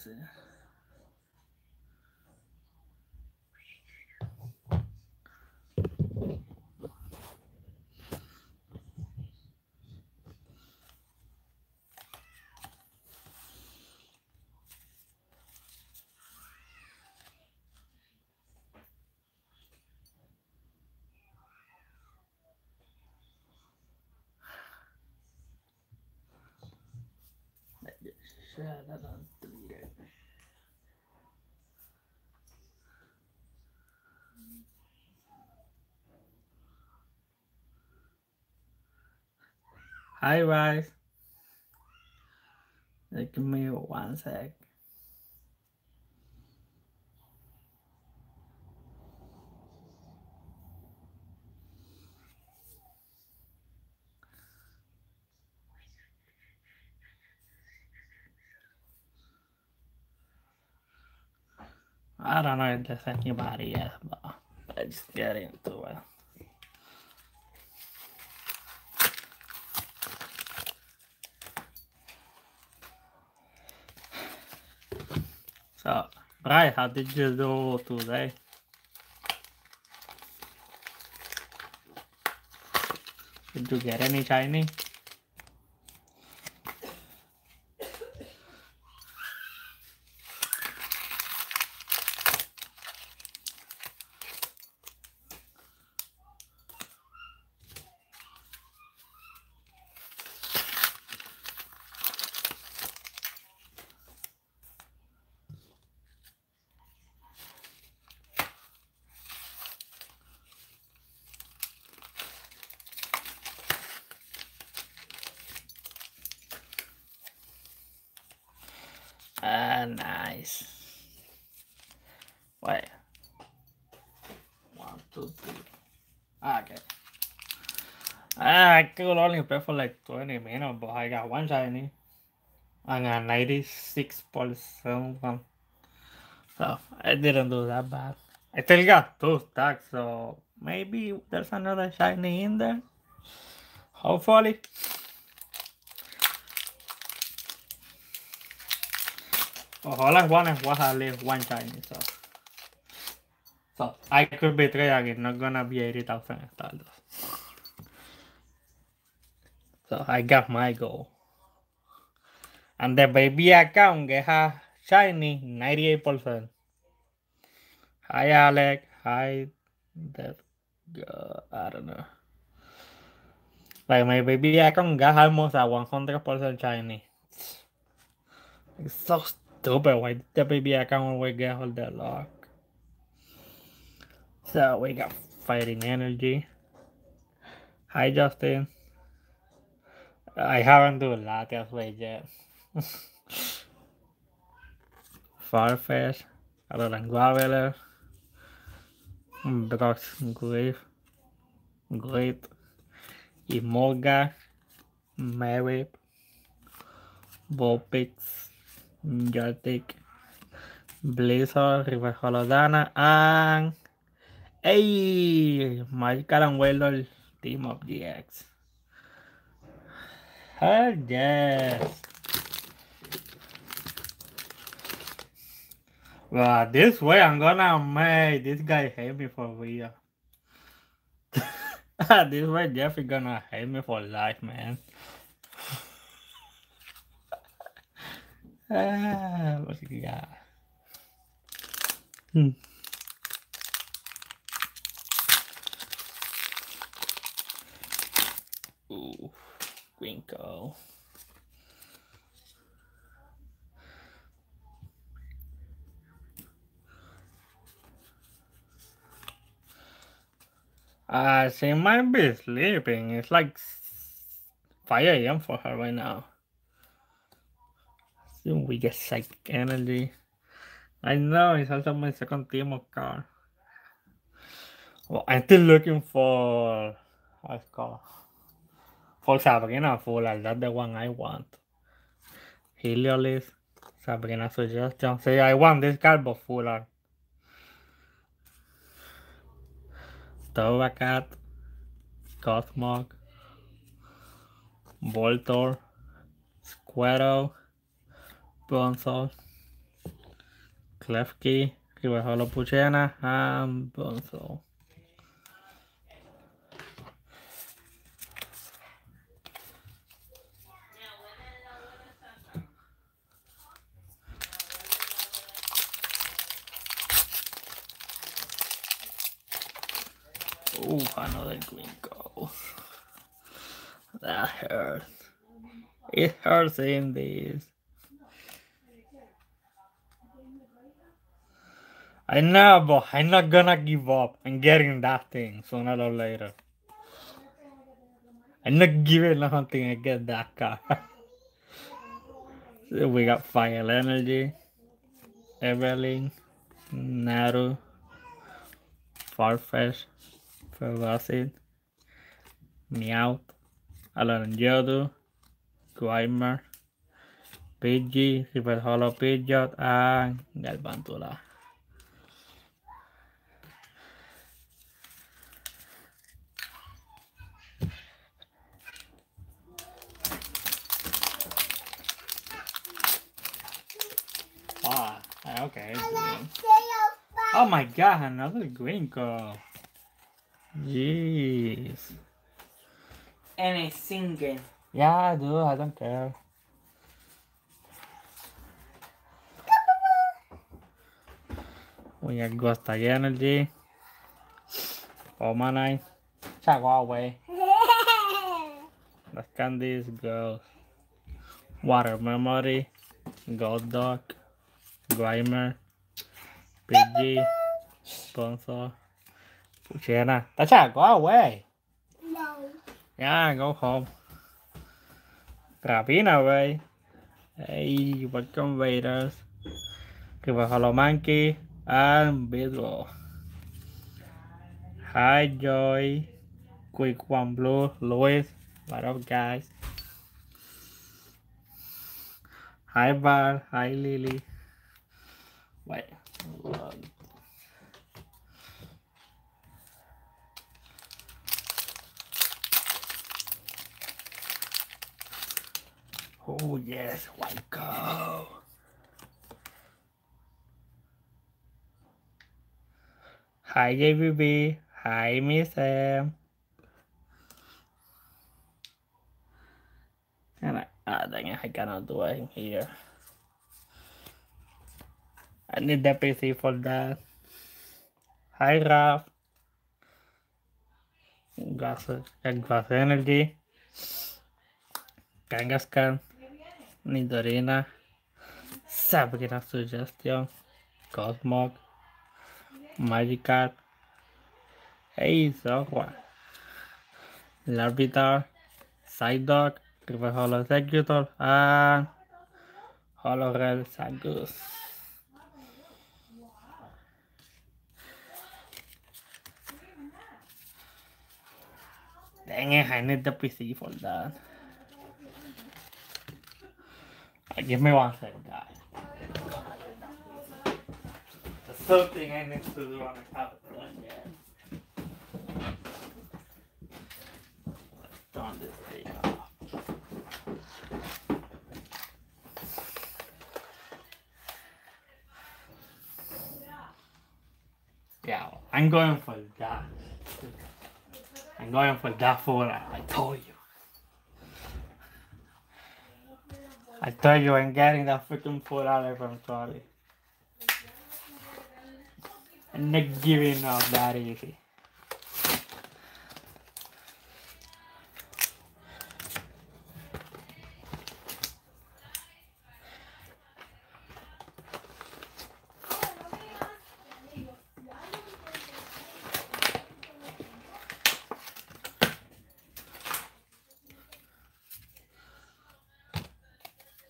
see. Share that on delete it. Hi guys. Give me one sec. I don't know if there's anybody yet, but let's get into it. Bry, how did you do today? Did you get any shiny? Ah, nice. Wait. One, two, three. Ah, okay. Ah, I could only play for like 20 got one shiny. I got 96.7. So I didn't do that bad. I still got two stacks, so maybe there's another shiny in there. Hopefully. all I want is was at least one shiny, so. So I could be three again, not gonna be 80,000 stars. So I got my goal. And the baby account get a shiny 98%. Hi Alec, hi that uh, I don't know. Like my baby account got almost a 100% shiny. It's so stupid why the baby account always get all that luck. So we got fighting energy. Hi Justin. I haven't do Latias way yet. Farfetch, than Graveler, mm, Brock's Grit, Great, Emolga, Merip, Vulpix, Jartic, Blizzard, River Holodana, and Hey, Magical and Whalor Team of GX. Hell yes. Well, this way I'm gonna make this guy hate me for real. this way Jeffrey gonna hate me for life, man. ah, what you got? Hmm. Ooh, Grinko. Uh, she might be sleeping. It's like 5 a.m. for her right now. Soon we get psychic energy. I know it's also my second team of car. Well, I'm still looking for what's called for Sabrina Fuller. That's the one I want. Heliolisk, Sabrina suggestion. Say I want this card, but Fuller. Tovacat, Cosmog, Voltor, Squirtle, Bronzor, Klefki, Rivajolo Poochyena, and ah, Bonzo. Oh, another green goal. That hurts. It hurts in this. I know, but I'm not gonna give up. I'm getting that thing sooner or later. I'm not giving up until I get that car. so we got Fire Energy, Everling, Naru, Farfetch, Ferocid, Meowth, Alonjodu, Guaymer, Pidgey, Super Hollow Pidgeot, and Galvantula. Ah, okay. Oh my god, another green girl. Jeez. And it's singing. Yeah, I do. I don't care. We got Ghost Energy. Oh, my Omanyte. Check away. The candies girls. Water Memory. Gold Dog. Grimer. Pidgey. Sponsor. Puchena. That's it. Go away. No. Yeah, go home. Rapina away. Hey, welcome Raiders. River Hollow Monkey and Beedrill. Hi Joy. Quick One Blue. Louis. What up guys? Hi Bar. Hi Lily. Oh yes, go. Hi JVB. Hi Miss Sam. And I, ah, dang it, I cannot do it here. I need the PC for that. Hi Raf. Gas, gas energy. Kangaskhan. Nidorina, Sabrina Suggestion, Cosmog, Magikarp, Hey Zorua, Larvitar, Psyduck, Reverse Holo Exeggutor, and Holorel Sagus. Dang it, I need the PC for that. Uh, Give me one second, guys. There's something I need to do on the haven't done yet. Let's turn this thing off. Yeah, I'm going for that. I'm going for that for I told you. I told you I'm getting that freaking out of from Charlie. I'm not giving up that easy.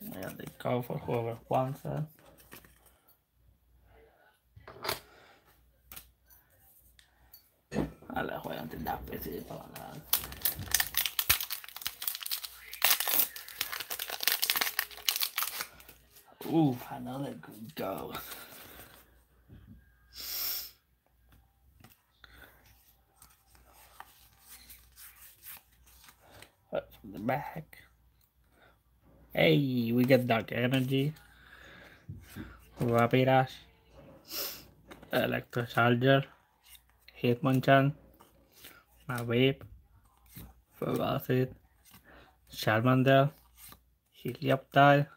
Yeah, they go for it. Alla juegan till Daffy sí, para nada. Ooh, another good go. From the back. Hey, we get Dark Energy. Rapidash. Electrocharger, Hitmonchan, Mavip, Ferocid, Charmander, Helioptile,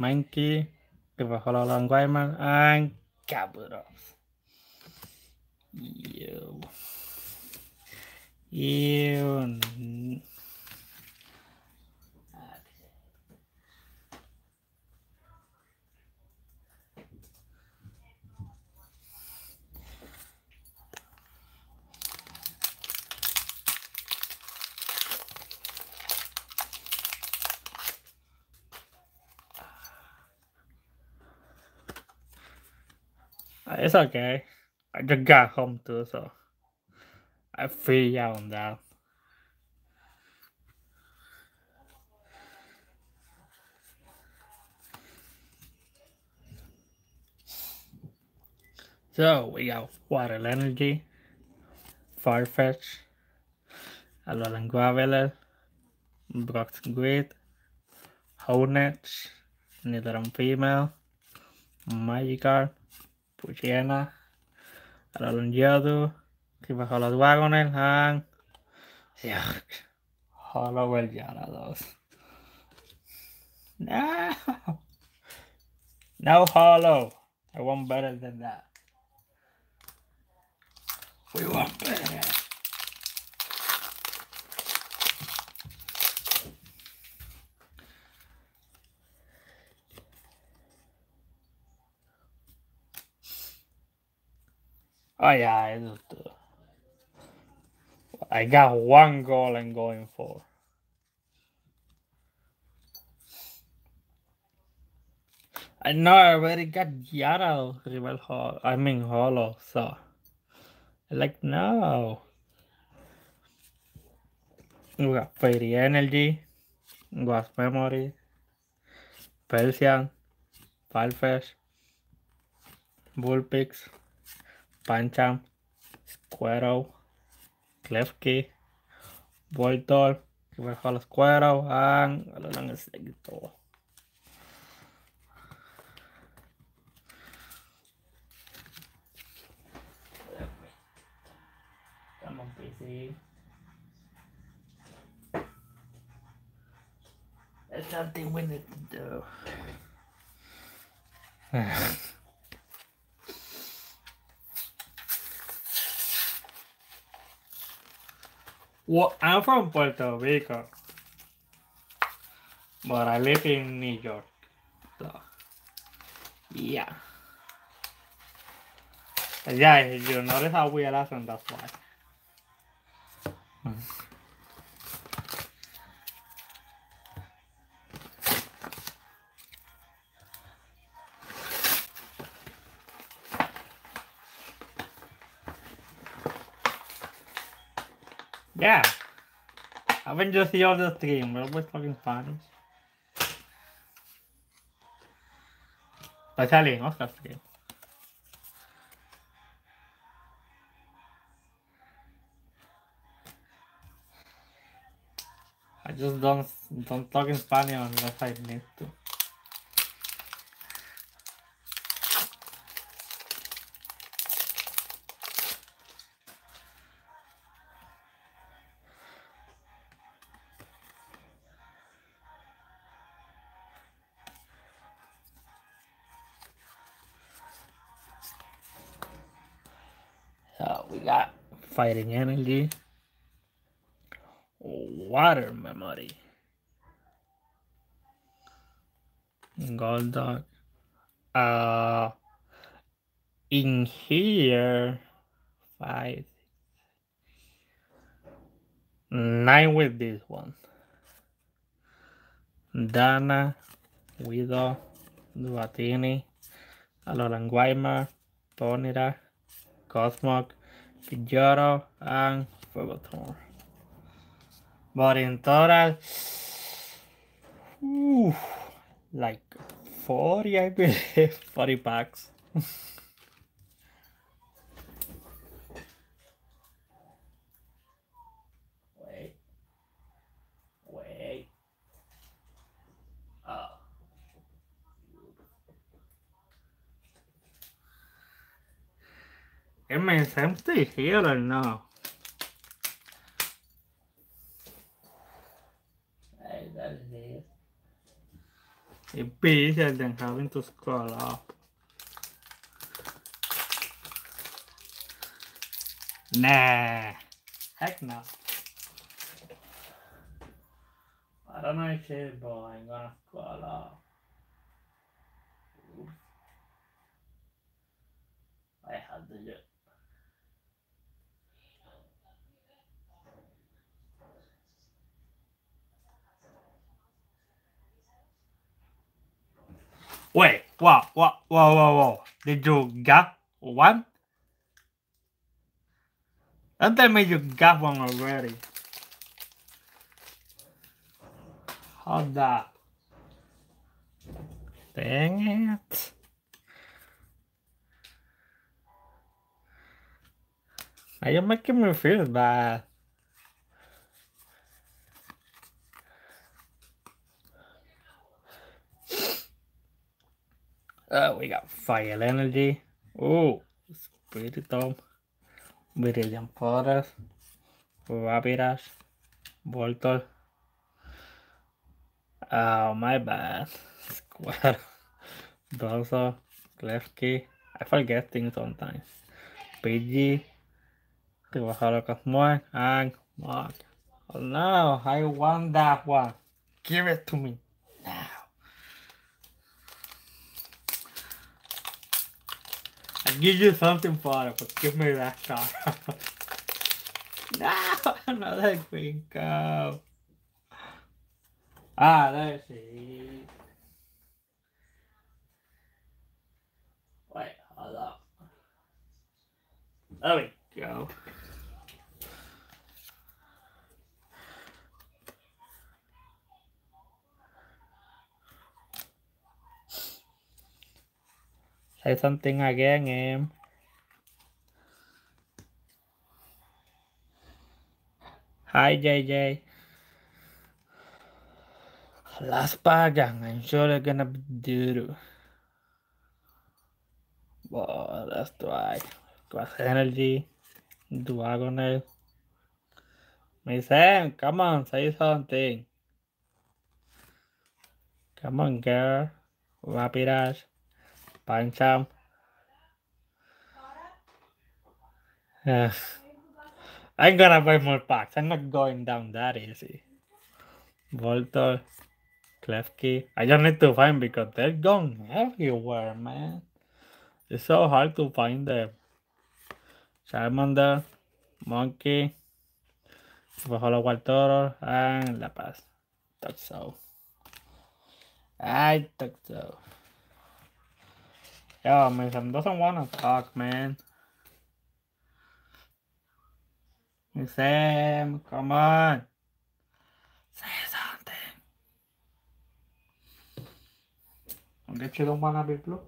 Mankey, Guayman, and Kabutops. Ew. Ew. It's okay. I just got home too, so I feel out on that. So we got Water Energy, Farfetch, Alolan Graveler, Brock's Grit, Honedge, Nidoran Female, Magikarp, Poochyena, Alolan Yodu, Kiva Hollow Wagonel, and yeah, Hollow Gyarados. No! No hollow. I want better than that. We want better. Oh yeah, I got one goal I'm going for. I know I already got Yara Rival Hall. I mean Hollow, so like no. We got Fairy Energy, Ghost Memory, Persian, Farfetch, Vulpix, Pancham, Squirrel, Klefki, Voltor, Rival Hall Squirrel, and Alolan Exeggutor. Come on, PC. There's something we need to do. Well, I'm from Puerto Rico, but I live in New York. So, yeah. Yeah, you notice how weird accent, that's why. Yeah. Seen all the stream? We're always talking Spanish. Especially in Oscar stream. I just don't don't talk in Spanish unless I need to. Fighting energy, water memory, gold dog. Uh, in here, five, nine with this one. Dana, Widow, Duatini, Alolan Guaymar, Ponira, Cosmog, Pidgeotto, and Ferrothorn. But in total, like 40, I believe, 40 packs. wait, wait. Oh. It means empty here or no? Hey, that it is. It'd be easier than having to scroll up. Nah. Heck no. I don't know if it's but I'm gonna scroll up. I had to do Wait, what, what, whoa, whoa, whoa. Did you get one? Don't tell me you got one already. Hold up. Dang it. Now you're making me feel bad. Uh, we got fire energy. Oh, spiritomb. Viridian Forest. Rapidash. Voltor. Oh, my bad. Square. Dorso. Klefki. I forget things sometimes. Trabajador Cosmoy. And Mark. Oh no, I want that one. Give it to me Give you something for it, but give me that card. no, another green cow. Ah, she is. Wait, hold up. There we go. Say something again, em. Hi, JJ. Last pagang, I'm sure they're gonna be due. Well, let's try. Class energy. Diagonal. Miss Sam, come on, say something. Come on, girl. Rapidash. Pancham. Yeah. I'm gonna buy more packs. I'm not going down that easy. Voltor, Klefki. I just need to find because they're gone everywhere, man. It's so hard to find them. Charmander, Mankey, Bajolo Waltoro, and La Paz. Thought so. I thought so. Yo, Mason doesn't want to talk, man. Sam, come on. Say something. I guess you don't want to be blue.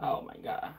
Oh my god.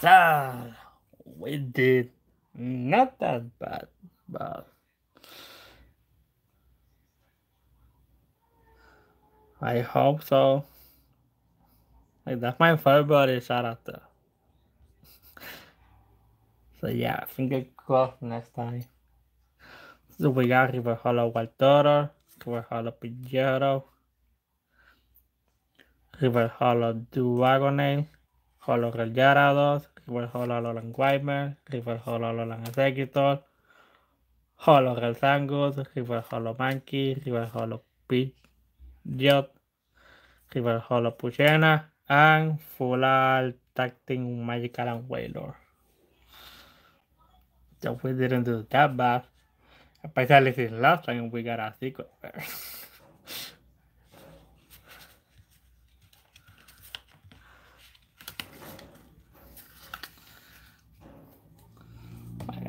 So we did not that bad, but I hope so. Like that's my favorite there. So yeah, finger crossed next time. So we got Reverse Holo Waltoro, Reverse Holo Pidgeotto, River Hollow Gyarados, River Hollow Alolan Wyvern, River Hollow Alolan Executor, Hollow Relsangus, River Hollow Monkey, River Hollow Pidgeot, River Hollow Puchena, and Full Tacting Magical and Wailor. So we didn't do that bad. Especially since last time we got a secret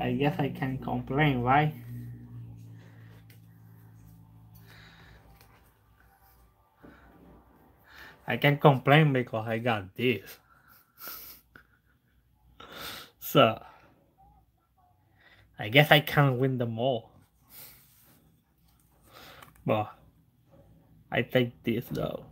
I guess I can complain, right? I can complain because I got this. So, I guess I can't win them all. But, I take this though.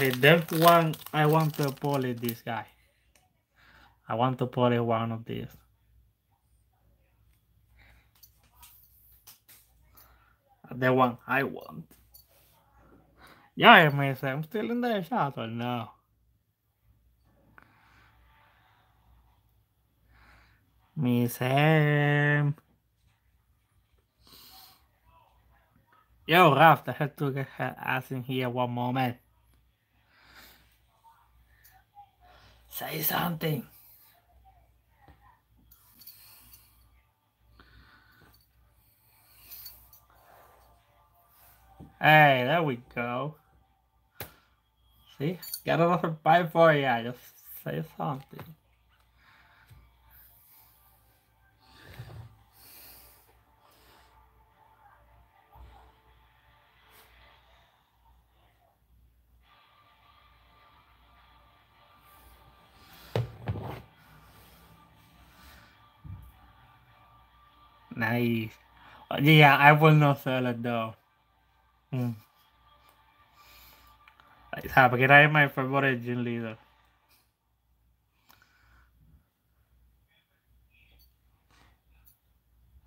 If there's one I want to polish this guy. I want to polish one of these. The one I want. Yeah, I say I'm still in the shot or no? Me Sam. Yo, Ralph, I had to get her ass in here one moment. Say something. Hey, there we go. See? Got another bite for you. Just say something. Nice. Yeah, I will not sell it though. Mm. Ah, porque era my favorite gym leader.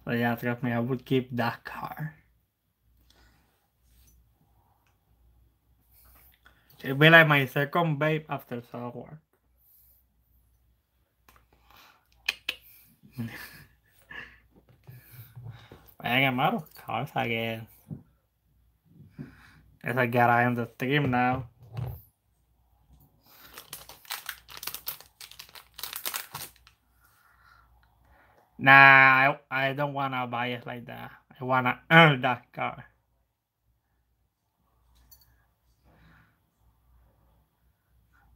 So yeah, trust me, I would keep that car. It'll be like my second babe after software. I get model cars again. As I I on the team now. Nah, I, I don't wanna buy it like that. I wanna earn that car.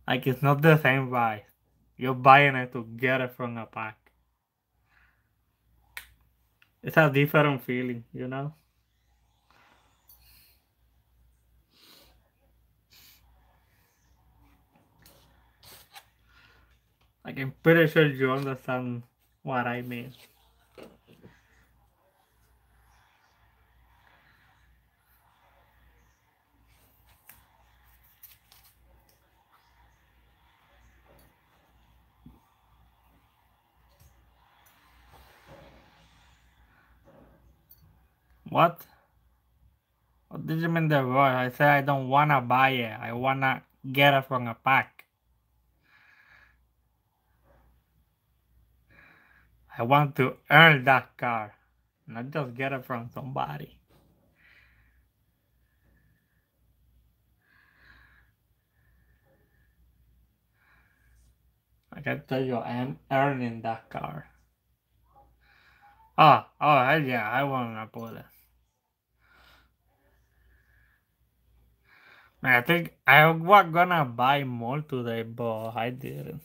Like it's not the same buy. You're buying it to get it from a pack. It's a different feeling, you know? Like I'm pretty sure you understand what I mean. What? What did you mean the word? I said I don't wanna buy it. I wanna get it from a pack. I want to earn that car, not just get it from somebody. I can tell you I'm earning that car. Oh, oh hell yeah, I wanna put it. I think I was gonna buy more today, but I didn't.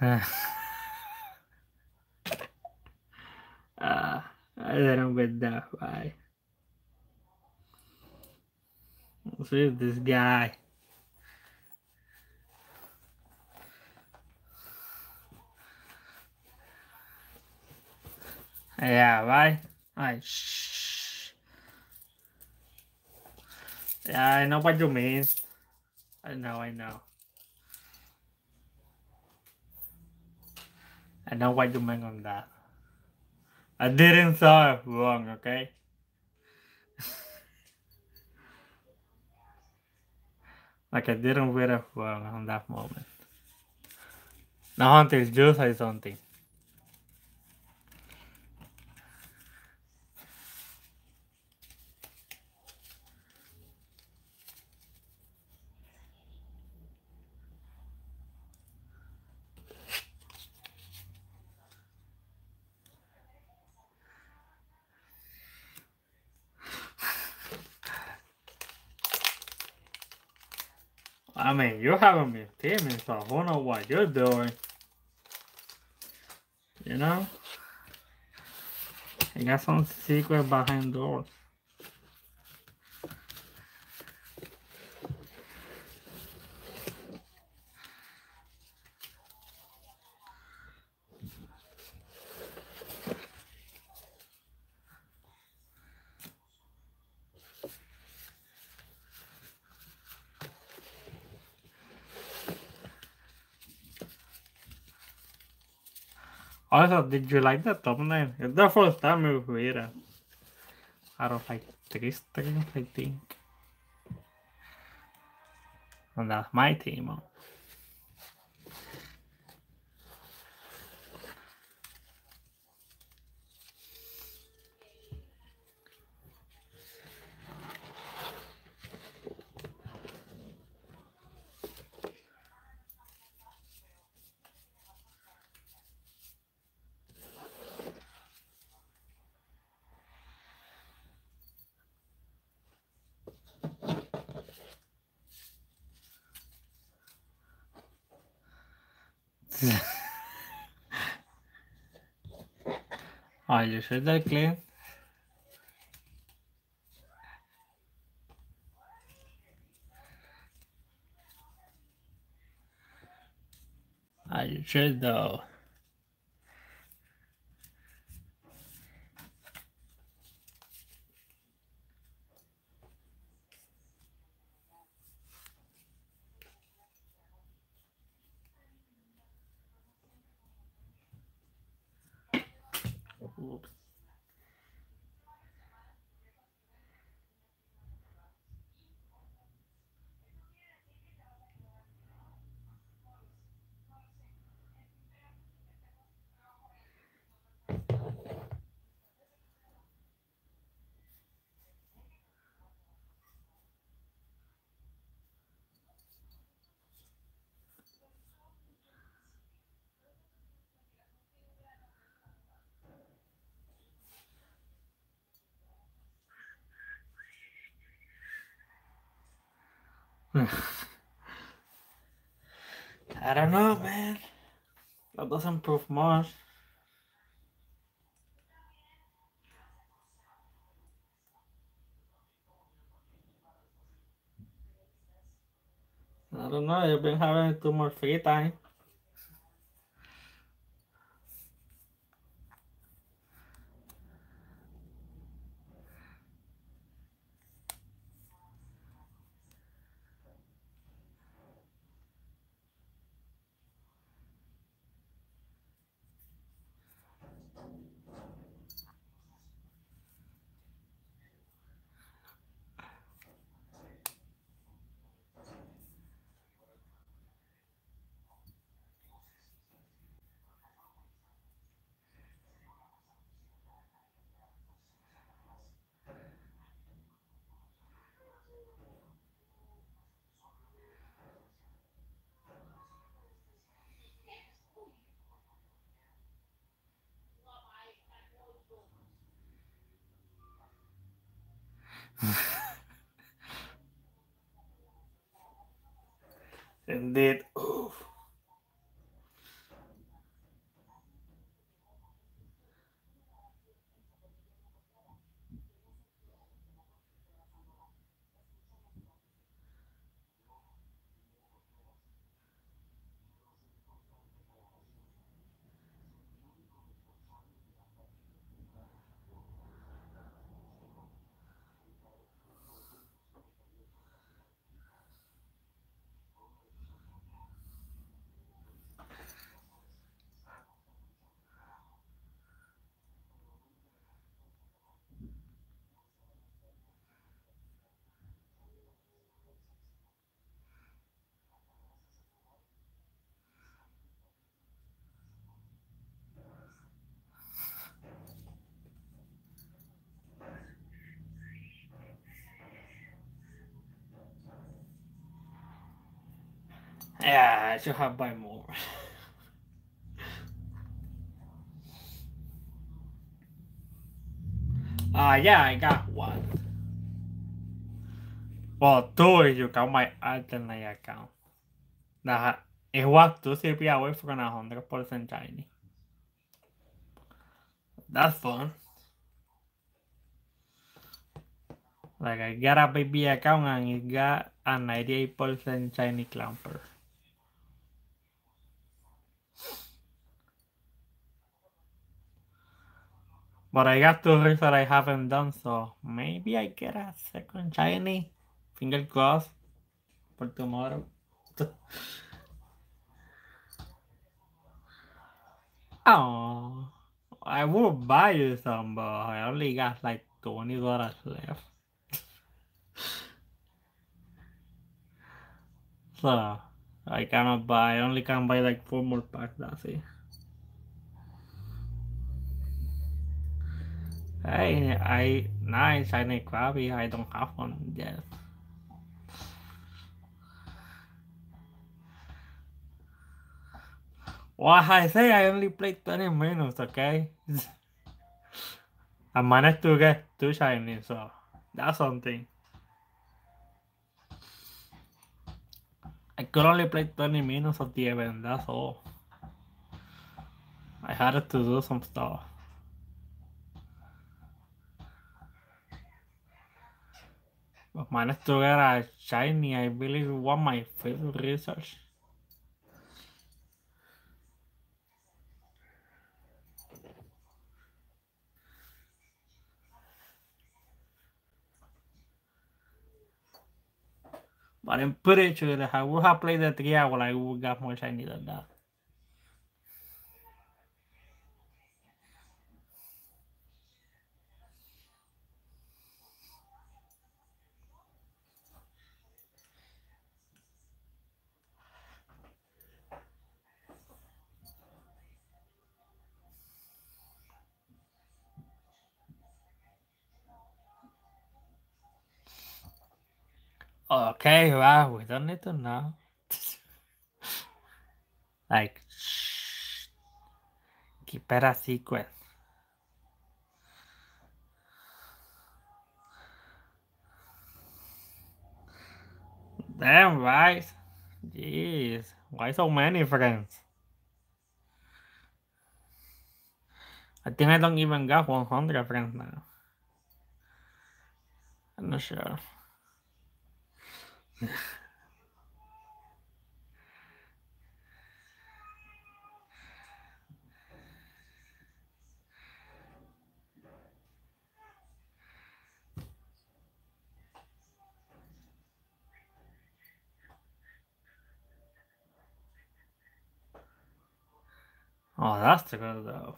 uh, I didn't get that. Let's see this guy. Yeah, right? Alright, shh. Yeah, I know what you mean. I know, I know. I know what you meant on that. I didn't saw it wrong, okay? like I didn't read it wrong on that moment. Now until you say something. I mean, you haven't been teaming, so I don't know what you're doing. You know? You got some secret behind doors. Also, did you like the thumbnail? It's the first time we read it. Out of like three streams, I think. And that's my team. Are you sure that clean? I ah, you sure though? Oops. I don't know, man. That doesn't. I don't know. You've been having too much free time. Indeed. Yeah, I should have buy more. Ah, uh, yeah, I got one. Well, two if you count my alternate account. That it was two CP away from a hundred percent shiny. That's fun. Like I got a baby account and it got a 98% shiny Clamperl. But I got two races that I haven't done, so maybe I get a second shiny. Finger crossed for tomorrow. oh, I would buy you some, but I only got like twenty dollars left. so I cannot buy. I only can buy like four more packs. That's it. Hey, I nice. I need Krabby. I don't have one yet. Well, I say I only played 20 minutes, okay? I managed to get two shiny, so that's something. I could only play 20 minutes of the event, that's all. I had to do some stuff. But managed to get a shiny, I believe one of my favorite research. But I'm pretty sure that I would have played the three hour, I would got more shiny than that. Okay, wow, we don't need to know. like, shh. Keep it a secret. Damn, right? Jeez, why so many friends? I think I don't even got 100 friends now. I'm not sure. Oh, that's the good though.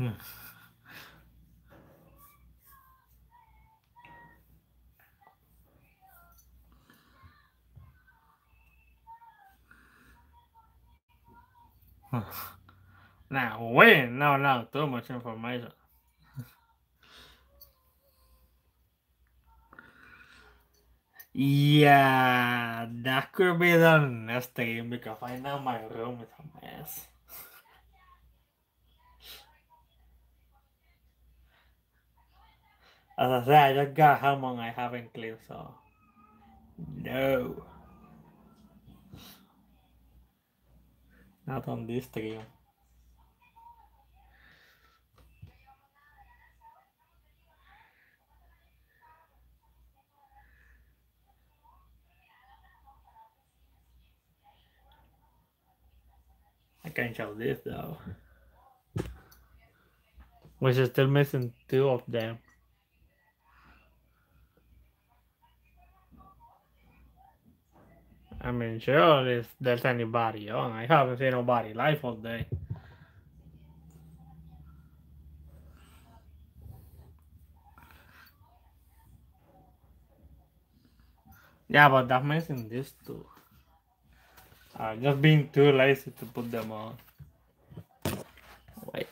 Hmm. now when? No, no, too much information. yeah, That could be the next game because right now my room is a mess. As I said, I just got home I haven't cleaned, so no. Not on this stream. I can't show this though. We're still missing two of them. I mean, sure, if there's anybody on, I haven't seen nobody live all day. Yeah, but I'm missing this too. Uh, just being too lazy to put them on. Wait.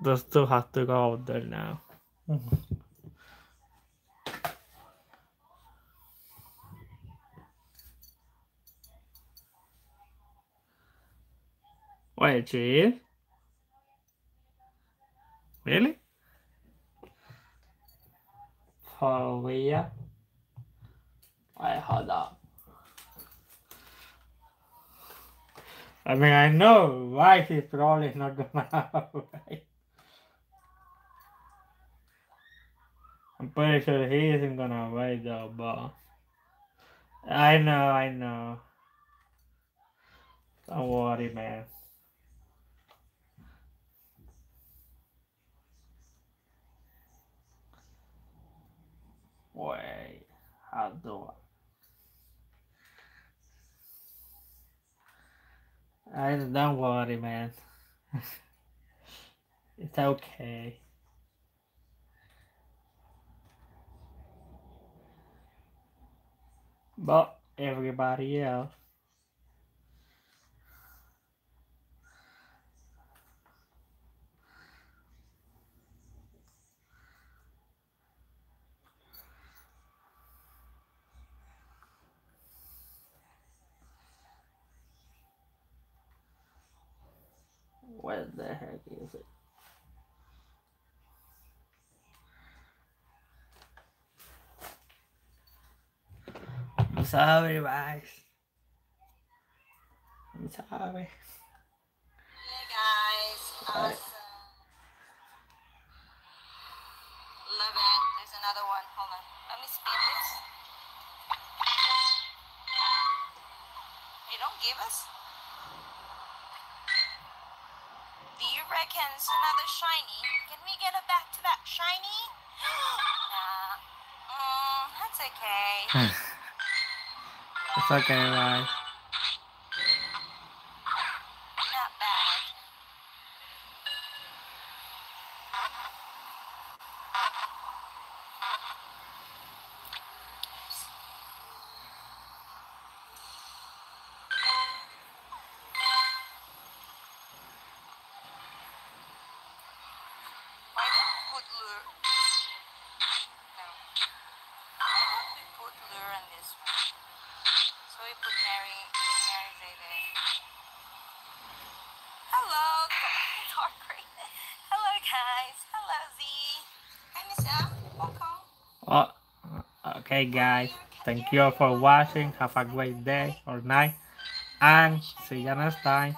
Those two have to go out there now. Wait, Chief? Really? Real? Wait, hold up. I mean, I know why he's probably not gonna right. I'm pretty sure he isn't gonna wait though, but I know, I know. Don't worry, man. Wait, how do I? I don't worry, man. it's okay. But everybody else. Where the heck is it? I'm sorry, guys. I'm sorry. Hey guys, awesome. Love it. There's another one. Hold on. Let me spin this. They don't give us. It's another shiny? Can we get it back to that shiny? nah. Mm, that's okay. it's okay, guys. Okay, guys. Thank you all for watching. Have a great day or night. And see you next time.